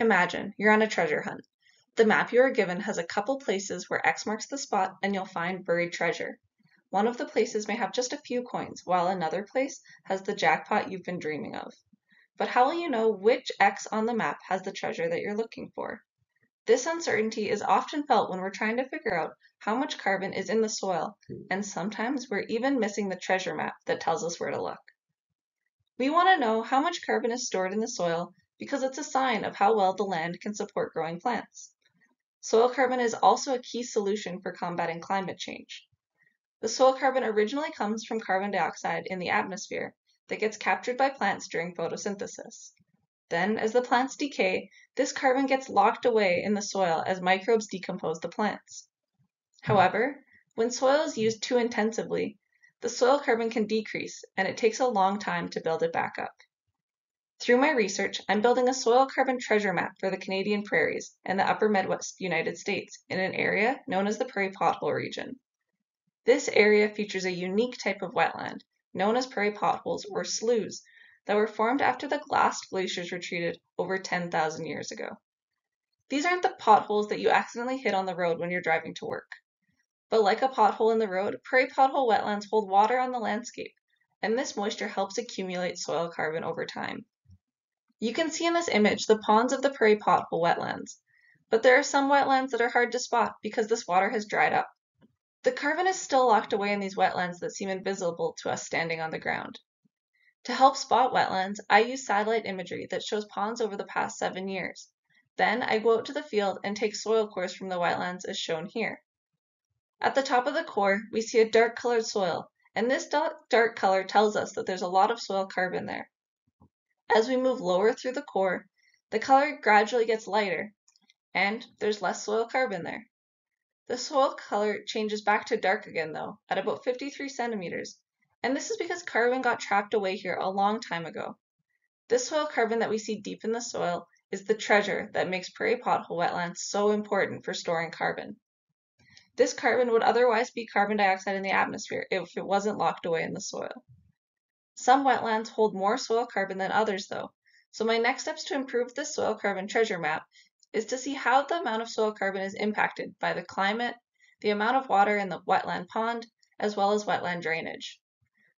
Imagine you're on a treasure hunt. The map you are given has a couple places where X marks the spot and you'll find buried treasure. One of the places may have just a few coins, while another place has the jackpot you've been dreaming of. But how will you know which X on the map has the treasure that you're looking for? This uncertainty is often felt when we're trying to figure out how much carbon is in the soil, and sometimes we're even missing the treasure map that tells us where to look. We want to know how much carbon is stored in the soil because it's a sign of how well the land can support growing plants. Soil carbon is also a key solution for combating climate change. The soil carbon originally comes from carbon dioxide in the atmosphere that gets captured by plants during photosynthesis. Then, as the plants decay, this carbon gets locked away in the soil as microbes decompose the plants. However, when soil is used too intensively, the soil carbon can decrease and it takes a long time to build it back up. Through my research, I'm building a soil carbon treasure map for the Canadian prairies and the upper Midwest United States in an area known as the Prairie Pothole region. This area features a unique type of wetland, known as prairie potholes or sloughs, that were formed after the last glaciers retreated over 10,000 years ago. These aren't the potholes that you accidentally hit on the road when you're driving to work. But like a pothole in the road, prairie pothole wetlands hold water on the landscape, and this moisture helps accumulate soil carbon over time. You can see in this image the ponds of the prairie pothole wetlands, but there are some wetlands that are hard to spot because this water has dried up. The carbon is still locked away in these wetlands that seem invisible to us standing on the ground. To help spot wetlands, I use satellite imagery that shows ponds over the past seven years. Then I go out to the field and take soil cores from the wetlands as shown here. At the top of the core, we see a dark colored soil, and this dark color tells us that there's a lot of soil carbon there. As we move lower through the core, the color gradually gets lighter, and there's less soil carbon there. The soil color changes back to dark again though, at about 53 centimeters, and this is because carbon got trapped away here a long time ago. This soil carbon that we see deep in the soil is the treasure that makes prairie pothole wetlands so important for storing carbon. This carbon would otherwise be carbon dioxide in the atmosphere if it wasn't locked away in the soil. Some wetlands hold more soil carbon than others though, so my next steps to improve this soil carbon treasure map is to see how the amount of soil carbon is impacted by the climate, the amount of water in the wetland pond, as well as wetland drainage.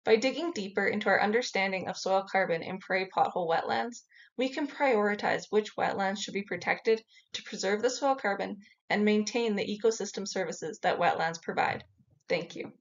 By digging deeper into our understanding of soil carbon in prairie pothole wetlands, we can prioritize which wetlands should be protected to preserve the soil carbon and maintain the ecosystem services that wetlands provide. Thank you.